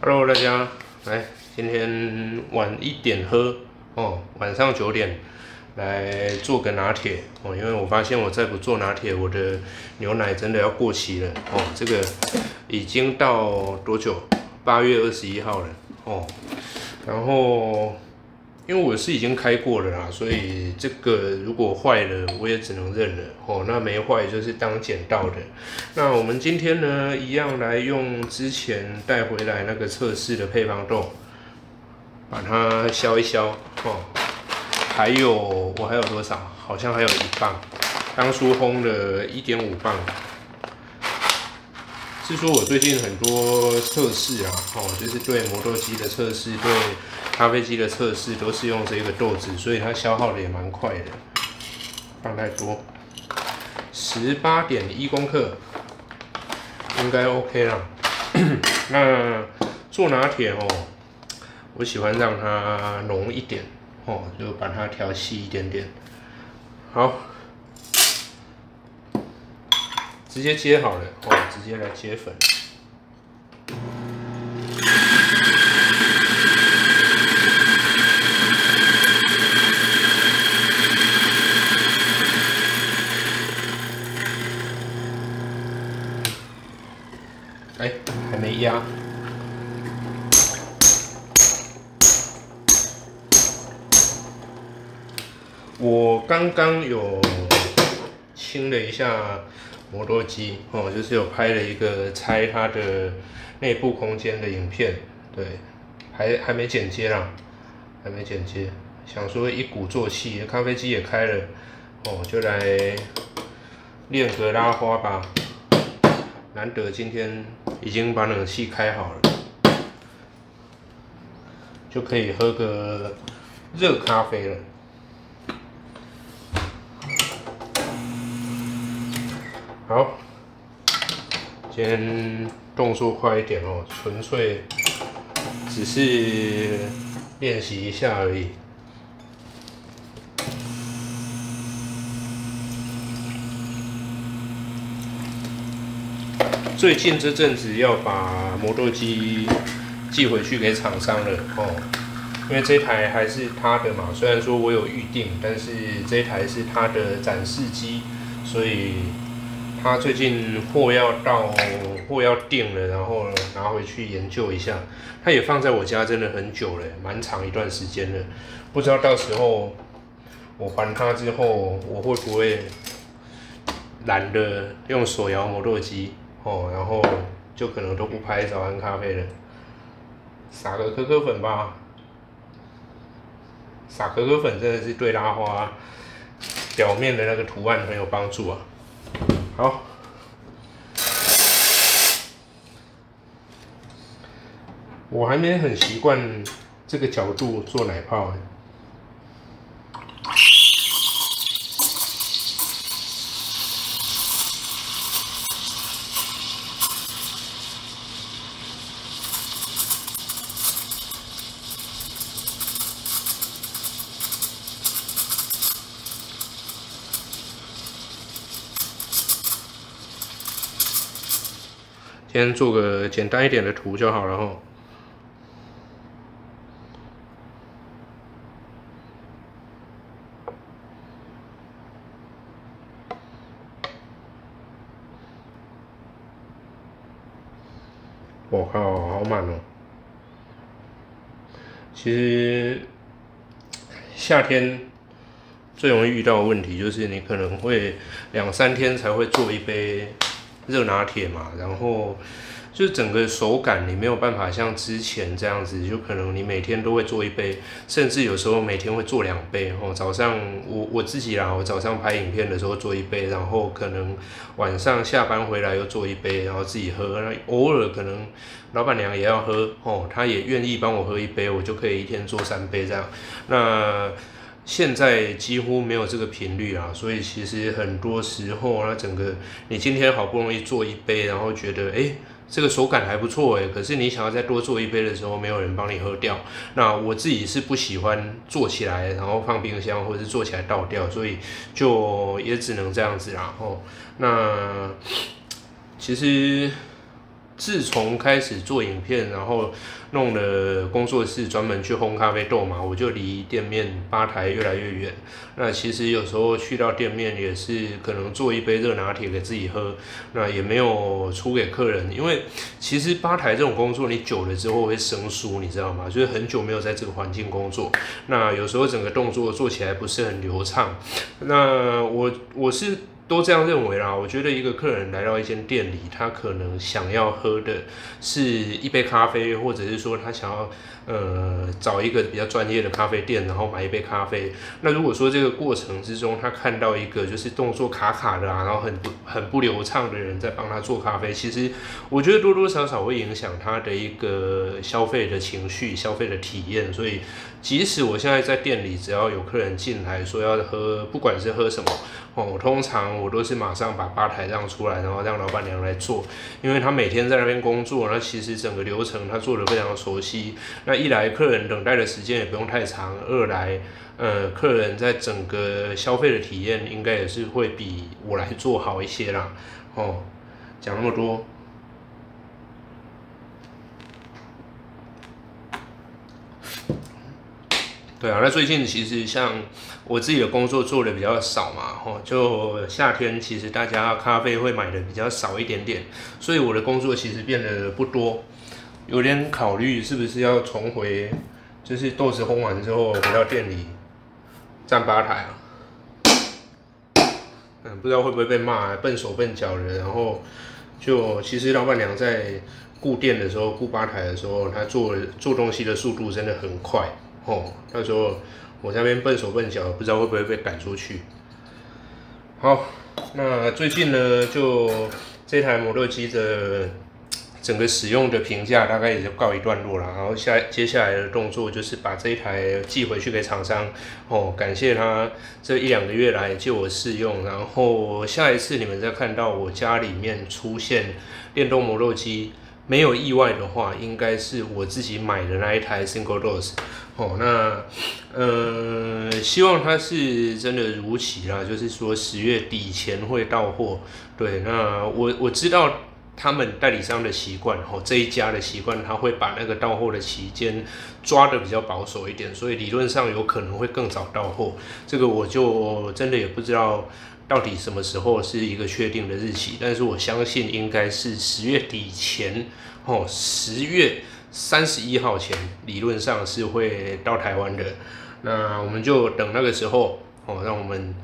Hello，大家来，今天晚一点喝哦，晚上九点来做个拿铁哦，因为我发现我再不做拿铁，我的牛奶真的要过期了哦。这个已经到多久？八月二十一号了哦。然后因为我是已经开过了啦，所以这个如果坏了，我也只能认了哦。那没坏就是当捡到的。那我们今天呢，一样来用之前带回来那个测试的配方豆，把它削一削哦。还有我还有多少？好像还有一磅，当初烘了一点五磅。是说我最近很多测试啊，哦，就是对磨豆机的测试，对咖啡机的测试，都是用这个豆子，所以它消耗的也蛮快的。放太多，十八点一公克，应该 OK 了。那做拿铁哦，我喜欢让它浓一点哦，就把它调细一点点。好。直接接好了，哦，直接来接粉。哎，还没压。我刚刚有清了一下。磨豆机哦，就是有拍了一个拆它的内部空间的影片，对，还还没剪接啦，还没剪接，想说一鼓作气，咖啡机也开了，哦，就来练个拉花吧。难得今天已经把冷气开好了，就可以喝个热咖啡了。好，今天动作快一点哦，纯粹只是练习一下而已。最近这阵子要把磨豆机寄回去给厂商了哦，因为这台还是他的嘛，虽然说我有预定，但是这台是他的展示机，所以。他最近货要到，货要定了，然后拿回去研究一下。他也放在我家真的很久了，蛮长一段时间了。不知道到时候我还他之后，我会不会懒得用手摇磨豆机哦，然后就可能都不拍早安咖啡了，撒个可可粉吧。撒可可粉真的是对拉花表面的那个图案很有帮助啊。好，我还没很习惯这个角度做奶泡。先做个简单一点的图就好了哈。我靠，好满哦！其实夏天最容易遇到的问题就是你可能会两三天才会做一杯。热拿铁嘛，然后就整个手感你没有办法像之前这样子，就可能你每天都会做一杯，甚至有时候每天会做两杯哦。早上我我自己啦，我早上拍影片的时候做一杯，然后可能晚上下班回来又做一杯，然后自己喝。那偶尔可能老板娘也要喝哦，她也愿意帮我喝一杯，我就可以一天做三杯这样。那现在几乎没有这个频率啊，所以其实很多时候，那整个你今天好不容易做一杯，然后觉得哎，这个手感还不错哎，可是你想要再多做一杯的时候，没有人帮你喝掉。那我自己是不喜欢做起来，然后放冰箱，或者是做起来倒掉，所以就也只能这样子。然后那其实自从开始做影片，然后弄了工作室专门去烘咖啡豆嘛，我就离店面吧台越来越远。那其实有时候去到店面也是可能做一杯热拿铁给自己喝，那也没有出给客人，因为其实吧台这种工作你久了之后会生疏，你知道吗？就是很久没有在这个环境工作，那有时候整个动作做起来不是很流畅。那我我是。都这样认为啦。我觉得一个客人来到一间店里，他可能想要喝的是一杯咖啡，或者是说他想要呃找一个比较专业的咖啡店，然后买一杯咖啡。那如果说这个过程之中，他看到一个就是动作卡卡的啊，然后很不很不流畅的人在帮他做咖啡，其实我觉得多多少少会影响他的一个消费的情绪、消费的体验。所以即使我现在在店里，只要有客人进来说要喝，不管是喝什么。我通常我都是马上把吧台让出来，然后让老板娘来做，因为她每天在那边工作，那其实整个流程她做的非常熟悉。那一来客人等待的时间也不用太长，二来呃客人在整个消费的体验应该也是会比我来做好一些啦。哦，讲那么多。对啊，那最近其实像我自己的工作做的比较少嘛，吼，就夏天其实大家咖啡会买的比较少一点点，所以我的工作其实变得不多，有点考虑是不是要重回，就是豆子烘完之后回到店里站吧台啊，嗯，不知道会不会被骂笨手笨脚的，然后就其实老板娘在顾店的时候、顾吧台的时候，她做做东西的速度真的很快。哦，到时候我在那边笨手笨脚，不知道会不会被赶出去。好，那最近呢，就这台磨豆机的整个使用的评价大概也就告一段落了。然后下接下来的动作就是把这一台寄回去给厂商，哦，感谢他这一两个月来借我试用。然后下一次你们再看到我家里面出现电动磨豆机。没有意外的话，应该是我自己买的那一台 Single Dose。哦，那呃，希望它是真的如期啦，就是说十月底前会到货。对，那我我知道他们代理商的习惯，哦，这一家的习惯，他会把那个到货的期间抓的比较保守一点，所以理论上有可能会更早到货。这个我就真的也不知道。到底什么时候是一个确定的日期？但是我相信应该是十月底前，哦，十月三十一号前，理论上是会到台湾的。那我们就等那个时候，哦，让我们。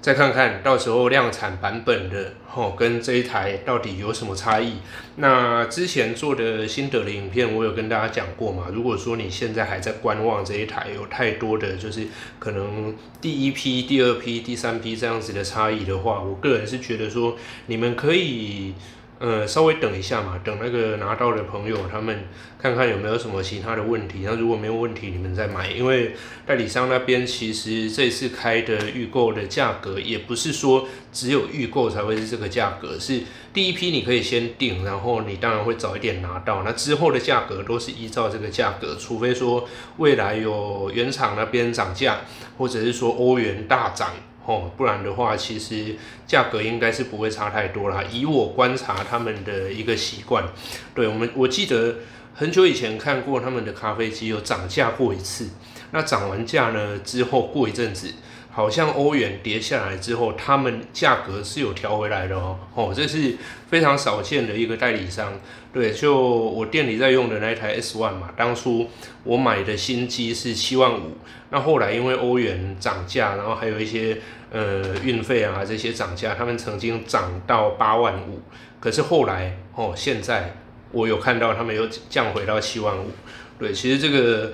再看看到时候量产版本的哦，跟这一台到底有什么差异？那之前做的心得的影片，我有跟大家讲过嘛。如果说你现在还在观望这一台，有太多的就是可能第一批、第二批、第三批这样子的差异的话，我个人是觉得说你们可以。呃，稍微等一下嘛，等那个拿到的朋友他们看看有没有什么其他的问题。那如果没有问题，你们再买。因为代理商那边其实这次开的预购的价格，也不是说只有预购才会是这个价格，是第一批你可以先订，然后你当然会早一点拿到。那之后的价格都是依照这个价格，除非说未来有原厂那边涨价，或者是说欧元大涨。哦，不然的话，其实价格应该是不会差太多啦。以我观察他们的一个习惯，对我们，我记得很久以前看过他们的咖啡机有涨价过一次。那涨完价呢之后，过一阵子。好像欧元跌下来之后，他们价格是有调回来的哦。哦，这是非常少见的一个代理商。对，就我店里在用的那一台 S One 嘛，当初我买的新机是七万五，那后来因为欧元涨价，然后还有一些呃运费啊这些涨价，他们曾经涨到八万五。可是后来哦，现在我有看到他们又降回到七万五。对，其实这个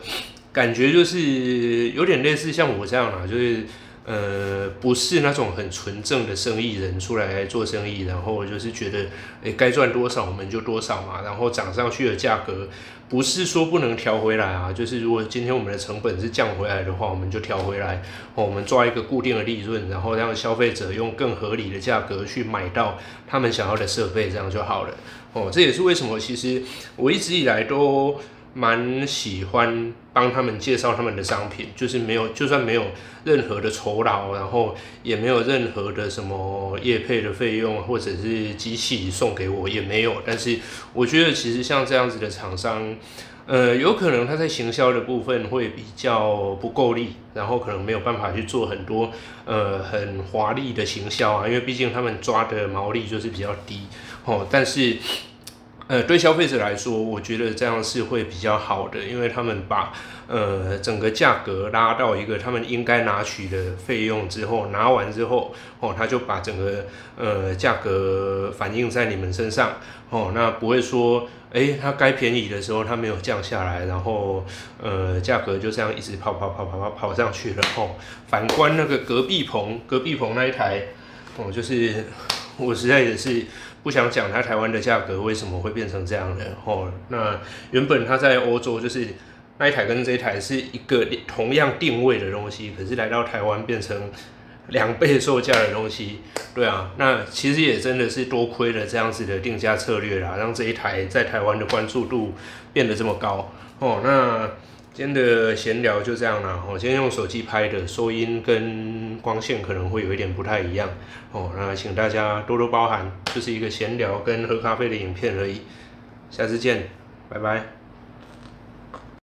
感觉就是有点类似像我这样啦，就是。呃，不是那种很纯正的生意人出来做生意，然后我就是觉得，诶，该赚多少我们就多少嘛，然后涨上去的价格，不是说不能调回来啊，就是如果今天我们的成本是降回来的话，我们就调回来，我们抓一个固定的利润，然后让消费者用更合理的价格去买到他们想要的设备，这样就好了。哦，这也是为什么其实我一直以来都。蛮喜欢帮他们介绍他们的商品，就是没有就算没有任何的酬劳，然后也没有任何的什么业配的费用或者是机器送给我也没有，但是我觉得其实像这样子的厂商。呃，有可能他在行销的部分会比较不够力，然后可能没有办法去做很多呃很华丽的行销啊，因为毕竟他们抓的毛利就是比较低哦。但是呃，对消费者来说，我觉得这样是会比较好的，因为他们把呃整个价格拉到一个他们应该拿取的费用之后，拿完之后哦，他就把整个呃价格反映在你们身上哦，那不会说。哎，它该便宜的时候它没有降下来，然后呃价格就这样一直跑跑跑跑跑跑上去了哦。反观那个隔壁棚，隔壁棚那一台哦，就是我实在也是不想讲它台湾的价格为什么会变成这样的哦。那原本它在欧洲就是那一台跟这一台是一个同样定位的东西，可是来到台湾变成。两倍售价的东西，对啊，那其实也真的是多亏了这样子的定价策略啦，让这一台在台湾的关注度变得这么高哦。那今天的闲聊就这样了，我今天用手机拍的，收音跟光线可能会有一点不太一样哦。那请大家多多包涵，就是一个闲聊跟喝咖啡的影片而已。下次见，拜拜。